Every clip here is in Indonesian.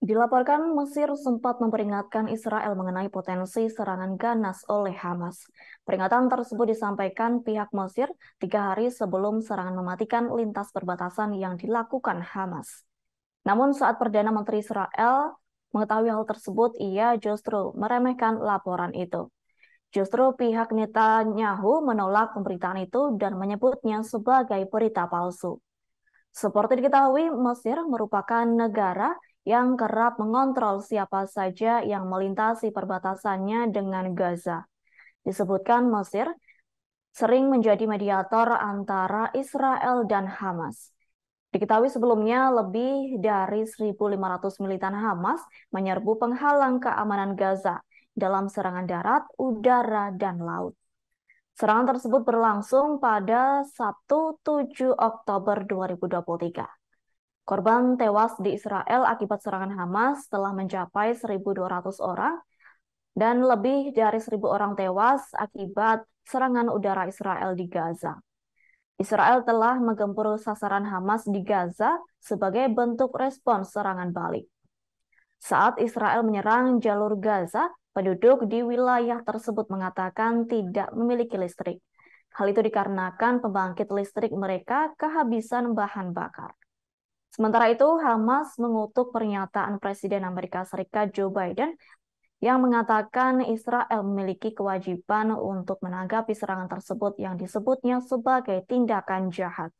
Dilaporkan Mesir sempat memperingatkan Israel mengenai potensi serangan ganas oleh Hamas. Peringatan tersebut disampaikan pihak Mesir tiga hari sebelum serangan mematikan lintas perbatasan yang dilakukan Hamas. Namun saat Perdana Menteri Israel mengetahui hal tersebut, ia justru meremehkan laporan itu. Justru pihak Netanyahu menolak pemberitaan itu dan menyebutnya sebagai berita palsu. Seperti diketahui, Mesir merupakan negara yang kerap mengontrol siapa saja yang melintasi perbatasannya dengan Gaza. Disebutkan Mesir sering menjadi mediator antara Israel dan Hamas. Diketahui sebelumnya lebih dari 1.500 militan Hamas menyerbu penghalang keamanan Gaza dalam serangan darat, udara, dan laut. Serangan tersebut berlangsung pada Sabtu 7 Oktober 2023. Korban tewas di Israel akibat serangan Hamas telah mencapai 1.200 orang dan lebih dari 1.000 orang tewas akibat serangan udara Israel di Gaza. Israel telah menggempur sasaran Hamas di Gaza sebagai bentuk respons serangan balik. Saat Israel menyerang jalur Gaza, Penduduk di wilayah tersebut mengatakan tidak memiliki listrik. Hal itu dikarenakan pembangkit listrik mereka kehabisan bahan bakar. Sementara itu, Hamas mengutuk pernyataan Presiden Amerika Serikat Joe Biden yang mengatakan Israel memiliki kewajiban untuk menanggapi serangan tersebut yang disebutnya sebagai tindakan jahat.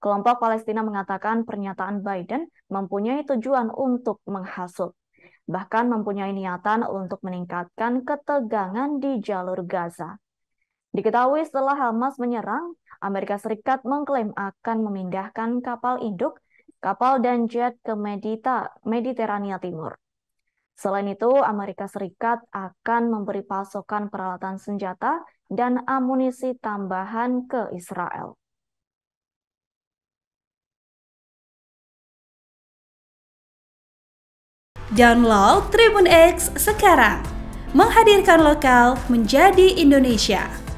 Kelompok Palestina mengatakan pernyataan Biden mempunyai tujuan untuk menghasut bahkan mempunyai niatan untuk meningkatkan ketegangan di jalur Gaza. Diketahui setelah Hamas menyerang, Amerika Serikat mengklaim akan memindahkan kapal induk, kapal dan jet ke Medita, Mediterania Timur. Selain itu, Amerika Serikat akan memberi pasokan peralatan senjata dan amunisi tambahan ke Israel. Download Tribun X sekarang. Menghadirkan lokal menjadi Indonesia.